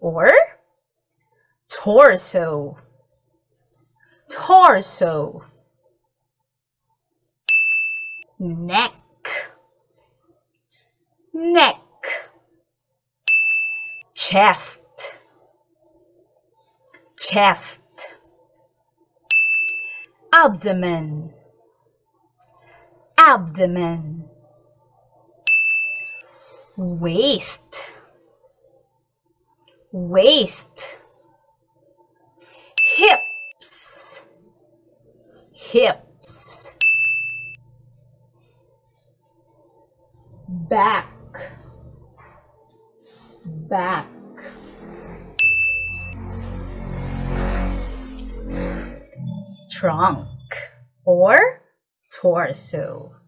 or? Torso. Torso. Neck. Neck. Chest. Chest. Abdomen. Abdomen. Waist waist hips hips back back. Trunk or torso